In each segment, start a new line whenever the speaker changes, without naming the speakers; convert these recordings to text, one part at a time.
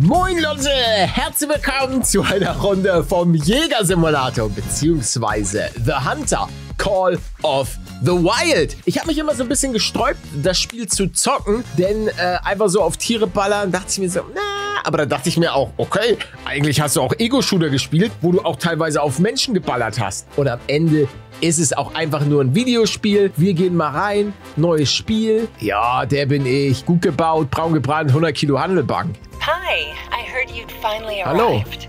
Moin Leute, herzlich willkommen zu einer Runde vom Jägersimulator beziehungsweise The Hunter Call of The Wild. Ich habe mich immer so ein bisschen gesträubt, das Spiel zu zocken, denn äh, einfach so auf Tiere ballern, dachte ich mir so, na, aber da dachte ich mir auch, okay, eigentlich hast du auch Ego-Shooter gespielt, wo du auch teilweise auf Menschen geballert hast. Und am Ende ist es auch einfach nur ein Videospiel. Wir gehen mal rein, neues Spiel. Ja, der bin ich, gut gebaut, braun gebrannt, 100 Kilo Handelbank.
Hi, I heard you'd finally
Hallo.
arrived.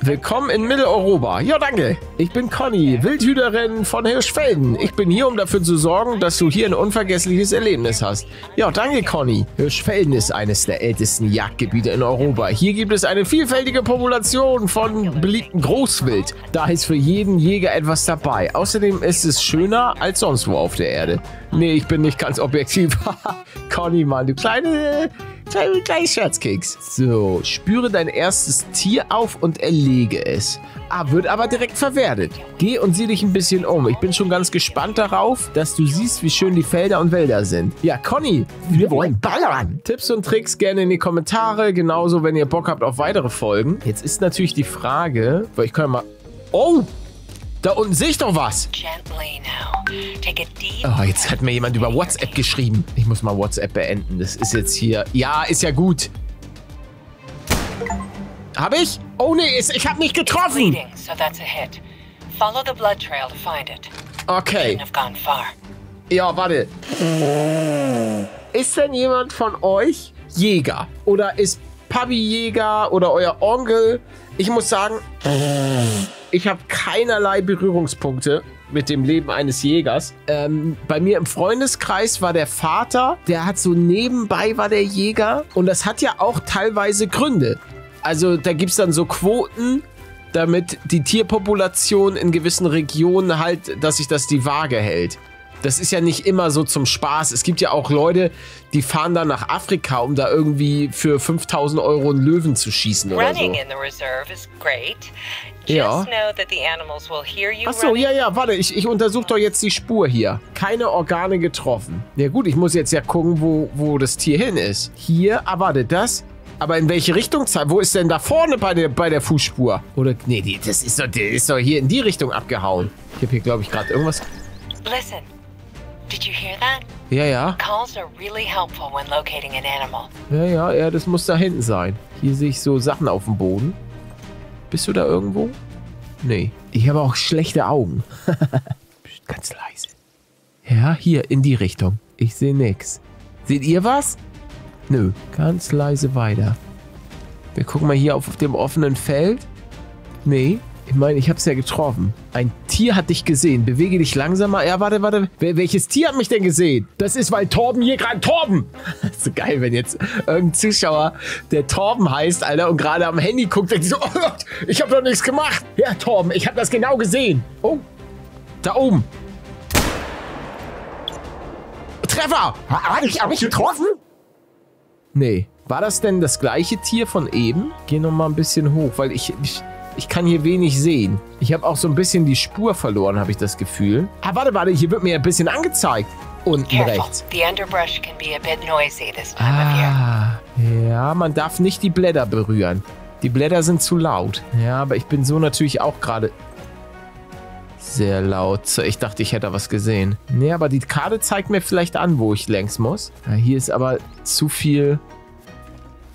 Willkommen in Mitteleuropa. Ja, danke. Ich bin Conny, Wildhüterin von Hirschfelden. Ich bin hier, um dafür zu sorgen, dass du hier ein unvergessliches Erlebnis hast. Ja, danke, Conny. Hirschfelden ist eines der ältesten Jagdgebiete in Europa. Hier gibt es eine vielfältige Population von beliebten Großwild. Da ist für jeden Jäger etwas dabei. Außerdem ist es schöner als sonst wo auf der Erde. Nee, ich bin nicht ganz objektiv. Conny, Mann, du kleine... Kleine, kleine Scherzkeks. So, spüre dein erstes Tier auf und erlege es. Ah, wird aber direkt verwertet. Geh und sieh dich ein bisschen um. Ich bin schon ganz gespannt darauf, dass du siehst, wie schön die Felder und Wälder sind. Ja, Conny, wir wollen ballern. Tipps und Tricks gerne in die Kommentare. Genauso, wenn ihr Bock habt auf weitere Folgen. Jetzt ist natürlich die Frage, weil ich kann ja mal... Oh, da unten sehe ich doch was. Oh, jetzt hat mir jemand über WhatsApp geschrieben. Ich muss mal WhatsApp beenden. Das ist jetzt hier... Ja, ist ja gut. Hab ich? Oh nee, ich hab nicht getroffen.
bleeding, so that's a hit. Follow the blood trail to find it.
Okay. Ja, warte. Ist denn jemand von euch Jäger? Oder ist Papi Jäger oder euer Onkel? Ich muss sagen, ich habe keinerlei Berührungspunkte mit dem Leben eines Jägers. Ähm, bei mir im Freundeskreis war der Vater, der hat so nebenbei war der Jäger und das hat ja auch teilweise Gründe. Also da gibt es dann so Quoten, damit die Tierpopulation in gewissen Regionen halt, dass sich das die Waage hält. Das ist ja nicht immer so zum Spaß. Es gibt ja auch Leute, die fahren dann nach Afrika, um da irgendwie für 5000 Euro einen Löwen zu schießen oder so.
Running in the reserve is great. Just
Ja.
know that the animals will hear you
Ach so,
running.
ja, ja, warte, ich, ich untersuche doch jetzt die Spur hier. Keine Organe getroffen. Ja gut, ich muss jetzt ja gucken, wo, wo das Tier hin ist. Hier, ah, warte, das. Aber in welche Richtung? Wo ist denn da vorne bei der, bei der Fußspur? Oder, nee, die, das ist doch, der ist doch hier in die Richtung abgehauen. Ich habe hier, glaube ich, gerade irgendwas...
Listen, did you hear that?
Ja, ja.
Calls are really helpful when locating an animal.
Ja, ja, ja, das muss da hinten sein. Hier sehe ich so Sachen auf dem Boden. Bist du da irgendwo? Nee. Ich habe auch schlechte Augen. Ganz leise. Ja, hier, in die Richtung. Ich sehe nix. Seht ihr was? Nö. Ganz leise weiter. Wir gucken mal hier auf, auf dem offenen Feld. Nee. Ich meine, ich habe es ja getroffen. Ein Tier hat dich gesehen. Bewege dich langsamer. Ja, warte, warte. Wer, welches Tier hat mich denn gesehen? Das ist, weil Torben hier gerade Torben. so geil, wenn jetzt irgendein Zuschauer, der Torben heißt, Alter, und gerade am Handy guckt, denkt so, oh Gott, ich habe doch nichts gemacht. Ja, Torben, ich habe das genau gesehen. Oh, da oben. Treffer! Habe ich, hab ich getroffen? Nee. War das denn das gleiche Tier von eben? Geh noch mal ein bisschen hoch, weil ich, ich, ich kann hier wenig sehen. Ich habe auch so ein bisschen die Spur verloren, habe ich das Gefühl. Ah, warte, warte, hier wird mir ein bisschen angezeigt. Unten
Careful.
rechts.
The underbrush can be a bit noisy this time of year.
Ah, ja, man darf nicht die Blätter berühren. Die Blätter sind zu laut. Ja, aber ich bin so natürlich auch gerade sehr laut. Ich dachte, ich hätte was gesehen. Nee, aber die Karte zeigt mir vielleicht an, wo ich längs muss. Ja, hier ist aber zu viel,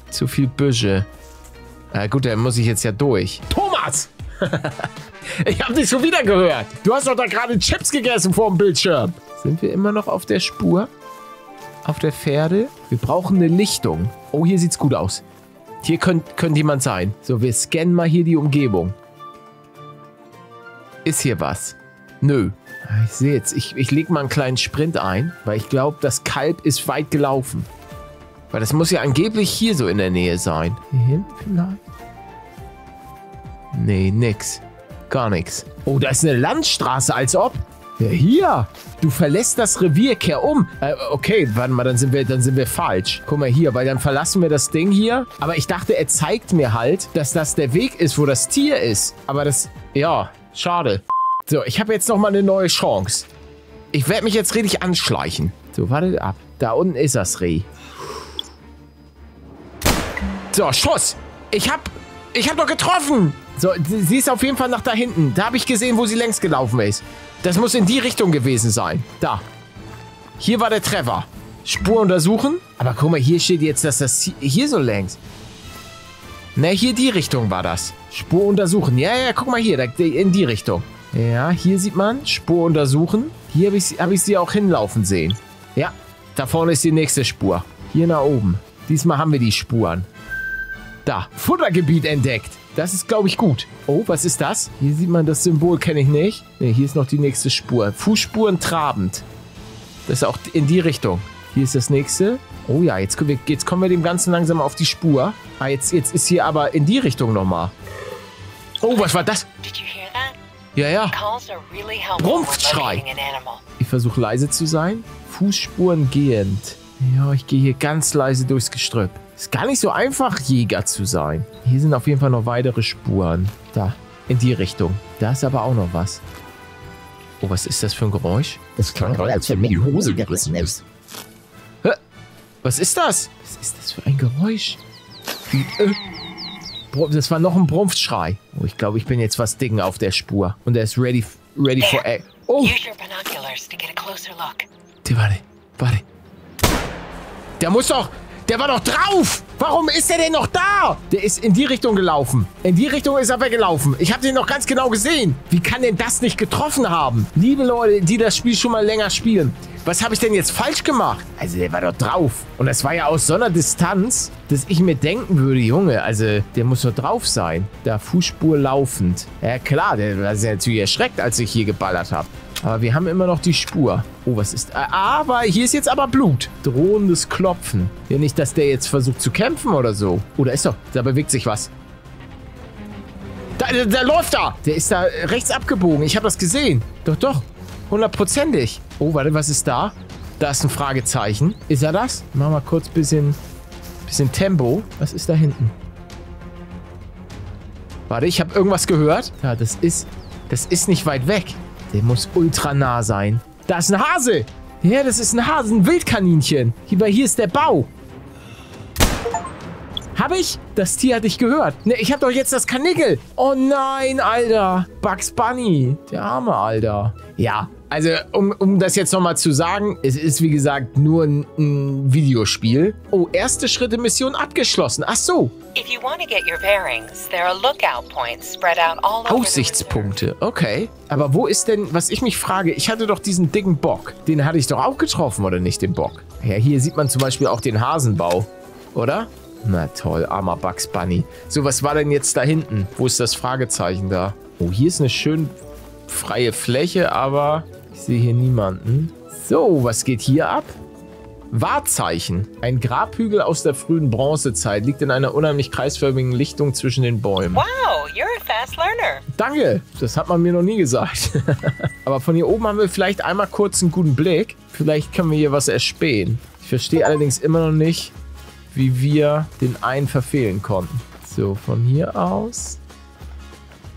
zu viel Büsche. Na gut, dann muss ich jetzt ja durch. Thomas! ich habe dich schon wieder gehört. Du hast doch da gerade Chips gegessen vor dem Bildschirm. Sind wir immer noch auf der Spur? Auf der Pferde? Wir brauchen eine Lichtung. Oh, hier sieht's gut aus. Hier könnte könnt jemand sein. So, wir scannen mal hier die Umgebung. Ist hier was? Nö. Ich sehe jetzt, ich, ich lege mal einen kleinen Sprint ein, weil ich glaube, das Kalb ist weit gelaufen. Weil das muss ja angeblich hier so in der Nähe sein. Hier hinten vielleicht? Nee, nix. Gar nix. Oh, da ist eine Landstraße, als ob. Ja, hier. Du verlässt das Revier, kehr um. Äh, okay, warte mal, dann sind, wir, dann sind wir falsch. Guck mal hier, weil dann verlassen wir das Ding hier. Aber ich dachte, er zeigt mir halt, dass das der Weg ist, wo das Tier ist. Aber das, ja, schade. So, ich habe jetzt noch mal eine neue Chance. Ich werde mich jetzt richtig anschleichen. So, warte ab. Da unten ist das Reh. So, Schuss. Ich hab... Ich hab doch getroffen. So, sie ist auf jeden Fall nach da hinten. Da habe ich gesehen, wo sie längst gelaufen ist. Das muss in die Richtung gewesen sein. Da. Hier war der Treffer. Spur untersuchen. Aber guck mal, hier steht jetzt, dass das hier so längs. Ne, hier die Richtung war das. Spur untersuchen. Ja, ja, guck mal hier, in die Richtung. Ja, hier sieht man Spur untersuchen. Hier habe ich, hab ich sie auch hinlaufen sehen. Ja, da vorne ist die nächste Spur. Hier nach oben. Diesmal haben wir die Spuren. Da, Futtergebiet entdeckt. Das ist, glaube ich, gut. Oh, was ist das? Hier sieht man das Symbol, kenne ich nicht. Ne, hier ist noch die nächste Spur. Fußspuren trabend. Das ist auch in die Richtung. Hier ist das nächste. Oh ja, jetzt, jetzt kommen wir dem Ganzen langsam auf die Spur. Ah, jetzt, jetzt ist hier aber in die Richtung nochmal. Oh, was war das? Ja, ja. Brumpfschrei. Ich versuche leise zu sein. Fußspuren gehend. Ja, ich gehe hier ganz leise durchs Gestrüpp. Ist gar nicht so einfach, Jäger zu sein. Hier sind auf jeden Fall noch weitere Spuren. Da, in die Richtung. Da ist aber auch noch was. Oh, was ist das für ein Geräusch?
Das klang, als wenn mir die Hose gerissen ist.
Hä? Was ist das? Was ist das für ein Geräusch? Das war noch ein Brumpfschrei. Oh, ich glaube, ich bin jetzt was dicken auf der Spur. Und er ist ready, ready for... Oh! Der, warte, warte. Der muss doch... Der war doch drauf! Warum ist der denn noch da? Der ist in die Richtung gelaufen. In die Richtung ist er weggelaufen. Ich habe den noch ganz genau gesehen. Wie kann denn das nicht getroffen haben? Liebe Leute, die das Spiel schon mal länger spielen. Was habe ich denn jetzt falsch gemacht? Also der war doch drauf. Und das war ja aus so einer Distanz, dass ich mir denken würde, Junge, also der muss doch drauf sein. Da Fußspur laufend. Ja klar, der war natürlich erschreckt, als ich hier geballert habe. Aber wir haben immer noch die Spur. Oh, was ist... Äh, aber hier ist jetzt aber Blut. Drohendes Klopfen. Ja, nicht, dass der jetzt versucht zu kämpfen oder so. Oh, da ist doch... Da bewegt sich was. Da, da, da läuft er. Der ist da rechts abgebogen. Ich habe das gesehen. Doch, doch. Hundertprozentig. Oh, warte, was ist da? Da ist ein Fragezeichen. Ist er das? Machen wir kurz ein bisschen, bisschen Tempo. Was ist da hinten? Warte, ich habe irgendwas gehört. Ja, das ist... Das ist nicht weit weg. Der muss ultra nah sein. Da ist ein Hase. Ja, das ist ein Hase, ein Wildkaninchen. Hier, hier ist der Bau. Hab ich? Das Tier hatte ich gehört. Ne, ich hab doch jetzt das Kanickel. Oh nein, Alter. Bugs Bunny. Der arme Alter. Ja, also, um, um das jetzt nochmal zu sagen, es ist wie gesagt nur ein, ein, Videospiel. Oh, erste Schritte Mission abgeschlossen. Ach so. Aussichtspunkte, okay. Aber wo ist denn, was ich mich frage, ich hatte doch diesen dicken Bock. Den hatte ich doch auch getroffen, oder nicht, den Bock? Ja, hier sieht man zum Beispiel auch den Hasenbau, oder? Na toll, armer Bugs Bunny. So, was war denn jetzt da hinten? Wo ist das Fragezeichen da? Oh, hier ist eine schön freie Fläche, aber ich sehe hier niemanden. So, was geht hier ab? Wahrzeichen. Ein Grabhügel aus der frühen Bronzezeit liegt in einer unheimlich kreisförmigen Lichtung zwischen den Bäumen. Wow, you're a fast learner. Danke, das hat man mir noch nie gesagt. Aber von hier oben haben wir vielleicht einmal kurz einen guten Blick. Vielleicht können wir hier was erspähen. Ich verstehe allerdings immer noch nicht, wie wir den einen verfehlen konnten. So, von hier aus.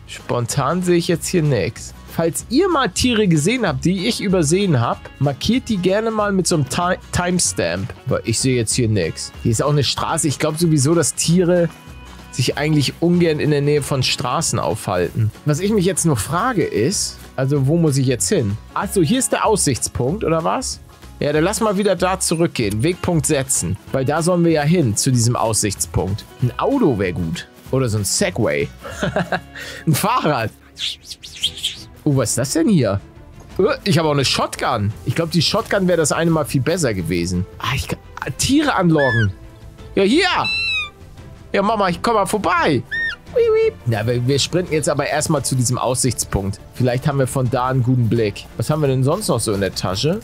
Spontan sehe ich jetzt hier nichts. Falls ihr mal Tiere gesehen habt, die ich übersehen habe, markiert die gerne mal mit so einem Timestamp. Weil ich sehe jetzt hier nichts. Hier ist auch eine Straße. Ich glaube sowieso, dass Tiere sich eigentlich ungern in der Nähe von Straßen aufhalten. Was ich mich jetzt nur frage ist, also wo muss ich jetzt hin? Achso, hier ist der Aussichtspunkt, oder was? Ja, dann lass mal wieder da zurückgehen. Wegpunkt setzen. Weil da sollen wir ja hin, zu diesem Aussichtspunkt. Ein Auto wäre gut. Oder so ein Segway. ein Fahrrad. Oh, was ist das denn hier? Oh, ich habe auch eine Shotgun. Ich glaube, die Shotgun wäre das eine Mal viel besser gewesen. Ah, ich kann... Ah, Tiere anlocken. Ja, hier. Ja, Mama, ich komme mal vorbei. Ja, wir, wir sprinten jetzt aber erstmal zu diesem Aussichtspunkt. Vielleicht haben wir von da einen guten Blick. Was haben wir denn sonst noch so in der Tasche?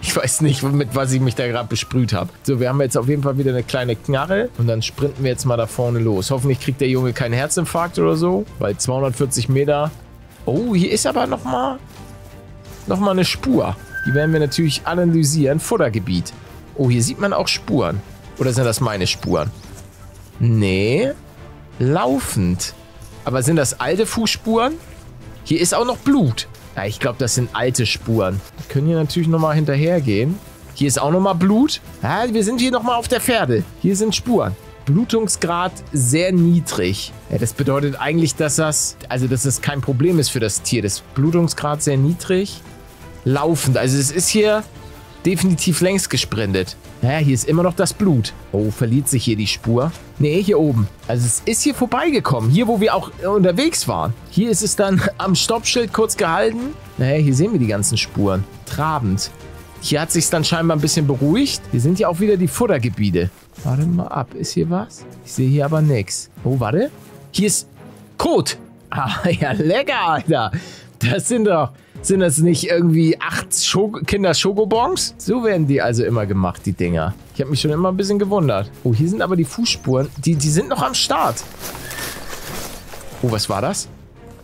Ich weiß nicht, mit was ich mich da gerade besprüht habe. So, wir haben jetzt auf jeden Fall wieder eine kleine Knarre und dann sprinten wir jetzt mal da vorne los. Hoffentlich kriegt der Junge keinen Herzinfarkt oder so, weil 240 Meter... Oh, hier ist aber nochmal noch mal eine Spur. Die werden wir natürlich analysieren. Futtergebiet. Oh, hier sieht man auch Spuren. Oder sind das meine Spuren? Nee. Laufend. Aber sind das alte Fußspuren? Hier ist auch noch Blut. Ja, ich glaube, das sind alte Spuren. Wir können hier natürlich nochmal hinterhergehen. Hier ist auch nochmal Blut. Ja, wir sind hier nochmal auf der Pferde. Hier sind Spuren. Blutungsgrad sehr niedrig. Ja, das bedeutet eigentlich, dass das, also dass es kein Problem ist für das Tier. Das Blutungsgrad sehr niedrig. Laufend. Also es ist hier definitiv längst gesprintet. Ja, hier ist immer noch das Blut. Oh, verliert sich hier die Spur? Nee, hier oben. Also es ist hier vorbeigekommen. Hier, wo wir auch unterwegs waren. Hier ist es dann am Stoppschild kurz gehalten. Naja, hier sehen wir die ganzen Spuren. Trabend. Hier hat sich dann scheinbar ein bisschen beruhigt. Hier sind ja auch wieder die Futtergebiete. Warte mal ab. Ist hier was? Ich sehe hier aber nichts. Oh, warte. Hier ist Kot. Ah, ja, lecker, Alter. Das sind doch... Sind das nicht irgendwie acht Schoko Kinder-Schokobons? So werden die also immer gemacht, die Dinger. Ich habe mich schon immer ein bisschen gewundert. Oh, hier sind aber die Fußspuren. Die, die sind noch am Start. Oh, was war das?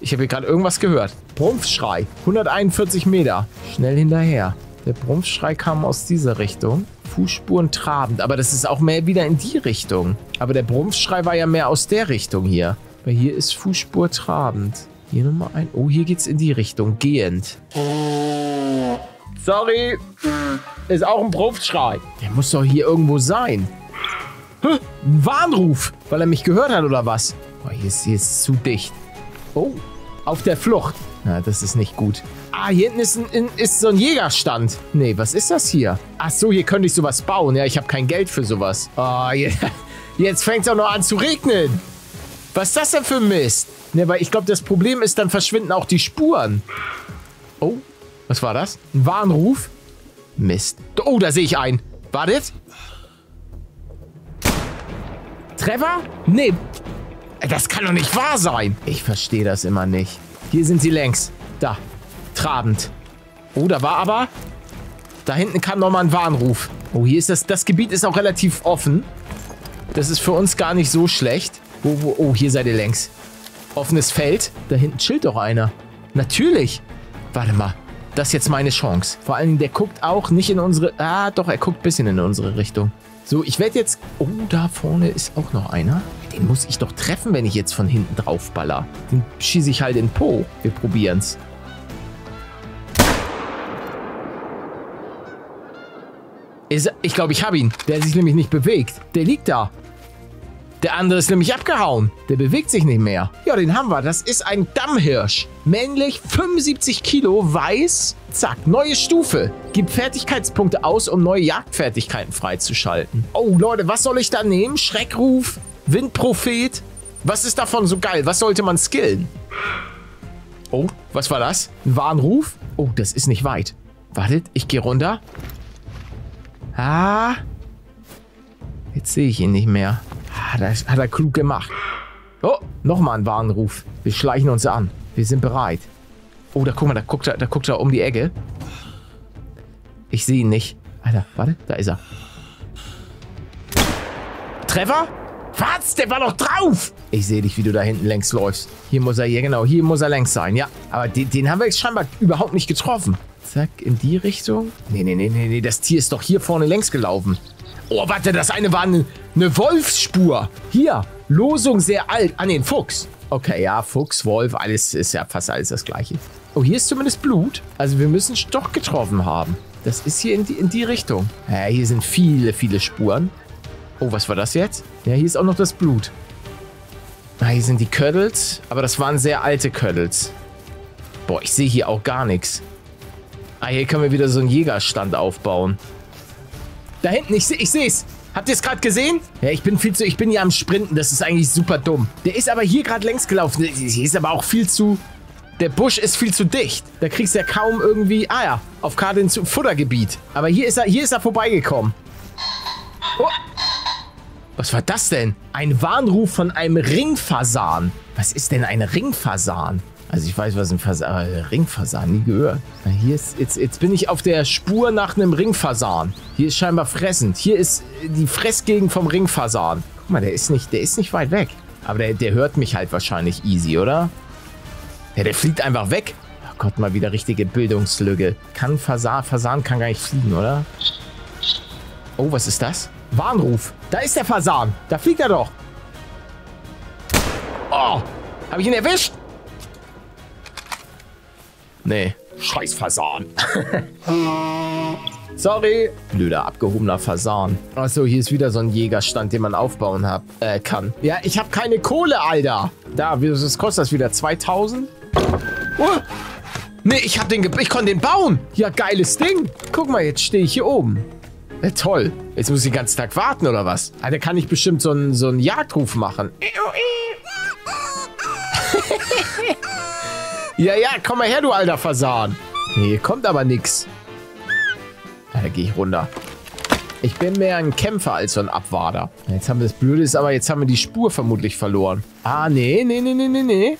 Ich habe hier gerade irgendwas gehört. Brumpfschrei. 141 Meter. Schnell hinterher. Der Brumpfschrei kam aus dieser Richtung. Fußspuren trabend. Aber das ist auch mehr wieder in die Richtung. Aber der Brumpfschrei war ja mehr aus der Richtung hier. Weil hier ist Fußspur trabend. Hier nochmal ein. Oh, hier geht's in die Richtung. Gehend. Sorry. Ist auch ein Brumpfschrei. Der muss doch hier irgendwo sein. Hä? Ein Warnruf. Weil er mich gehört hat oder was? Oh, hier ist, hier ist zu dicht. Oh. Auf der Flucht. Na, das ist nicht gut. Ah, hier hinten ist, ein, ist so ein Jägerstand. Nee, was ist das hier? Ach so, hier könnte ich sowas bauen. Ja, ich habe kein Geld für sowas. Oh, jetzt fängt es auch noch an zu regnen. Was ist das denn für Mist? Ne, weil ich glaube, das Problem ist, dann verschwinden auch die Spuren. Oh, was war das? Ein Warnruf? Mist. Oh, da sehe ich einen. Wartet. Trevor? Nee. Das kann doch nicht wahr sein. Ich verstehe das immer nicht. Hier sind sie längs. Da. Trabend. Oh, da war aber... Da hinten kam nochmal ein Warnruf. Oh, hier ist das... Das Gebiet ist auch relativ offen. Das ist für uns gar nicht so schlecht. Wo, wo... Oh, hier seid ihr längs. Offenes Feld. Da hinten chillt doch einer. Natürlich. Warte mal. Das ist jetzt meine Chance. Vor allen Dingen, der guckt auch nicht in unsere... Ah, doch, er guckt ein bisschen in unsere Richtung. So, ich werde jetzt... Oh, da vorne ist auch noch einer. Den muss ich doch treffen, wenn ich jetzt von hinten draufballer. Den schieße ich halt in Po. Wir probieren's. Ich glaube, ich habe ihn. Der sich nämlich nicht bewegt. Der liegt da. Der andere ist nämlich abgehauen. Der bewegt sich nicht mehr. Ja, den haben wir. Das ist ein Dammhirsch. Männlich, 75 Kilo, weiß. Zack, neue Stufe. Gibt Fertigkeitspunkte aus, um neue Jagdfertigkeiten freizuschalten. Oh, Leute, was soll ich da nehmen? Schreckruf? Windprophet? Was ist davon so geil? Was sollte man skillen? Oh, was war das? Ein Warnruf? Oh, das ist nicht weit. Wartet, ich gehe runter. Ah. Jetzt sehe ich ihn nicht mehr. Ah, das hat er klug gemacht. Oh, nochmal ein Warnruf. Wir schleichen uns an. Wir sind bereit. Oh, da guck mal, da guckt er, da guckt er um die Ecke. Ich sehe ihn nicht. Alter, warte, da ist er. Treffer? Was? Der war doch drauf! Ich sehe dich, wie du da hinten längs läufst. Hier muss er, hier genau, hier muss er längs sein, ja. Aber den, den haben wir jetzt scheinbar überhaupt nicht getroffen. Zack, in die Richtung. Nee, nee, nee, nee, nee, das Tier ist doch hier vorne längs gelaufen. Oh, warte, das eine war eine, eine Wolfsspur. Hier, Losung sehr alt. Ah, ein Fuchs. Okay, ja, Fuchs, Wolf, alles ist ja fast alles das gleiche. Oh, hier ist zumindest Blut. Also wir müssen doch getroffen haben. Das ist hier in die, in die Richtung. Ja, hier sind viele, viele Spuren. Oh, was war das jetzt? Ja, hier ist auch noch das Blut. Ah, hier sind die Köddels. Aber das waren sehr alte Köddels. Boah, ich sehe hier auch gar nichts. Ah, hier können wir wieder so einen Jägerstand aufbauen. Da hinten, ich, ich sehe es. Habt ihr es gerade gesehen? Ja, ich bin viel zu, ich bin ja am Sprinten. Das ist eigentlich super dumm. Der ist aber hier gerade längs gelaufen. Hier ist aber auch viel zu... Der Busch ist viel zu dicht. Da kriegst du ja kaum irgendwie... Ah ja, auf Karte ins Futtergebiet. Aber hier ist er, hier ist er vorbeigekommen. Oh. Was war das denn? Ein Warnruf von einem Ringfasan. Was ist denn ein Ringfasan? Also ich weiß, was ein Fasan, äh, Ringfasan, nie gehört. Hier ist, jetzt, jetzt bin ich auf der Spur nach einem Ringfasan. Hier ist scheinbar fressend. Hier ist die Fressgegend vom Ringfasan. Guck mal, der ist nicht, der ist nicht weit weg. Aber der, der hört mich halt wahrscheinlich easy, oder? Ja, der fliegt einfach weg. Oh Gott, mal wieder richtige Bildungslücke. Kann Fasan, Fasan kann gar nicht fliegen, oder? Oh, was ist das? Warnruf. Da ist der Fasan. Da fliegt er doch. Oh, habe ich ihn erwischt? Nee. Scheiß Fasan. Sorry. Blöder, abgehobener Fasan. Achso, hier ist wieder so ein Jägerstand, den man aufbauen hab, äh, kann. Ja, ich habe keine Kohle, Alter. Da, wie was kostet das wieder? 2000? Oh. Nee, ich hab den, ge ich konnte den bauen. Ja, geiles Ding. Guck mal, jetzt stehe ich hier oben. Ja, toll. Jetzt muss ich den ganzen Tag warten, oder was? Ah, da kann ich bestimmt so einen, so einen Jagdruf machen. ja, ja, komm mal her, du alter Fasan. Nee, kommt aber nix. Da gehe ich runter. Ich bin mehr ein Kämpfer als so ein Abwarter. Jetzt haben wir das Blöde aber, jetzt haben wir die Spur vermutlich verloren. Ah, nee, nee, nee, nee, nee, nee.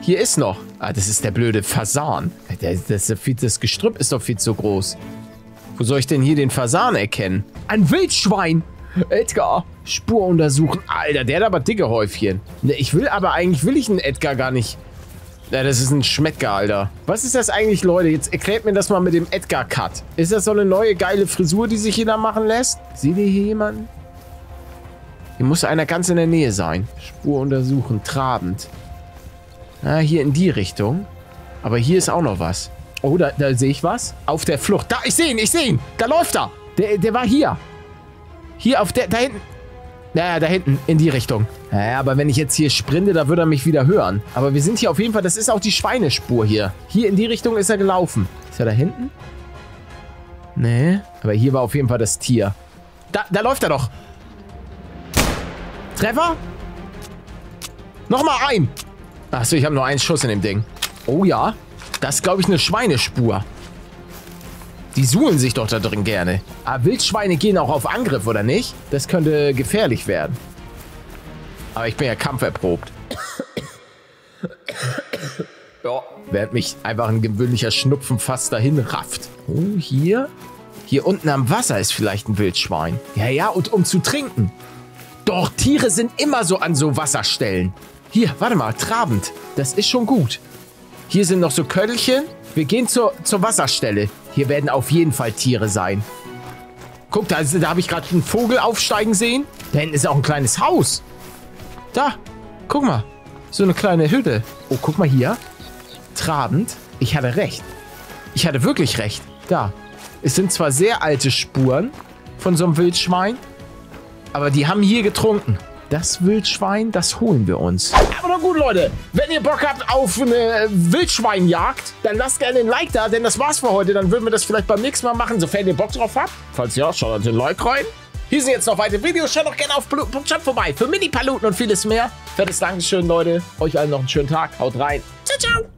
Hier ist noch. Ah, das ist der blöde Fasan. Das, das, das Gestrüpp ist doch viel zu groß. Wo soll ich denn hier den Fasan erkennen? Ein Wildschwein. Edgar, Spur untersuchen. Alter, der hat aber dicke Häufchen. Ne, ich will aber eigentlich, will ich einen Edgar gar nicht. Ja, das ist ein Schmecker, Alter. Was ist das eigentlich, Leute? Jetzt erklärt mir das mal mit dem Edgar-Cut. Ist das so eine neue geile Frisur, die sich jeder machen lässt? Seht ihr hier jemanden? Hier muss einer ganz in der Nähe sein. Spur untersuchen, trabend. Ah, hier in die Richtung. Aber hier ist auch noch was. Oh, da, da sehe ich was. Auf der Flucht. Da, ich sehe ihn, ich sehe ihn. Da läuft er. Der, der war hier. Hier auf der, da hinten. Naja, da hinten, in die Richtung. Naja, aber wenn ich jetzt hier sprinte, da würde er mich wieder hören. Aber wir sind hier auf jeden Fall, das ist auch die Schweinespur hier. Hier in die Richtung ist er gelaufen. Ist er da hinten? Nee, aber hier war auf jeden Fall das Tier. Da, da läuft er doch. Treffer? Nochmal ein. Achso, ich habe nur einen Schuss in dem Ding. Oh ja, das ist, glaube ich, eine Schweinespur. Die suhlen sich doch da drin gerne. Aber Wildschweine gehen auch auf Angriff, oder nicht? Das könnte gefährlich werden. Aber ich bin ja kampferprobt. ja. Während mich einfach ein gewöhnlicher Schnupfen fast dahin rafft. Oh, hier? Hier unten am Wasser ist vielleicht ein Wildschwein. Ja, ja, und um zu trinken. Doch, Tiere sind immer so an so Wasserstellen. Hier, warte mal, trabend. Das ist schon gut. Hier sind noch so Köttelchen. Wir gehen zur, zur Wasserstelle. Hier werden auf jeden Fall Tiere sein. Guck, da, da habe ich gerade einen Vogel aufsteigen sehen. Da hinten ist auch ein kleines Haus. Da, guck mal. So eine kleine Hütte. Oh, guck mal hier. Trabend. Ich hatte recht. Ich hatte wirklich recht. Da. Es sind zwar sehr alte Spuren von so einem Wildschwein, aber die haben hier getrunken. Das Wildschwein, das holen wir uns. Aber na gut, Leute. Wenn ihr Bock habt auf eine Wildschweinjagd, dann lasst gerne ein Like da, denn das war's für heute. Dann würden wir das vielleicht beim nächsten Mal machen, sofern ihr Bock drauf habt. Falls ja, schaut ein Like rein. Hier sind jetzt noch weitere Videos. Schaut doch gerne auf Blue.chat vorbei für Mini-Paluten und vieles mehr. Fettes Dankeschön, Leute. Euch allen noch einen schönen Tag. Haut rein. Ciao, ciao.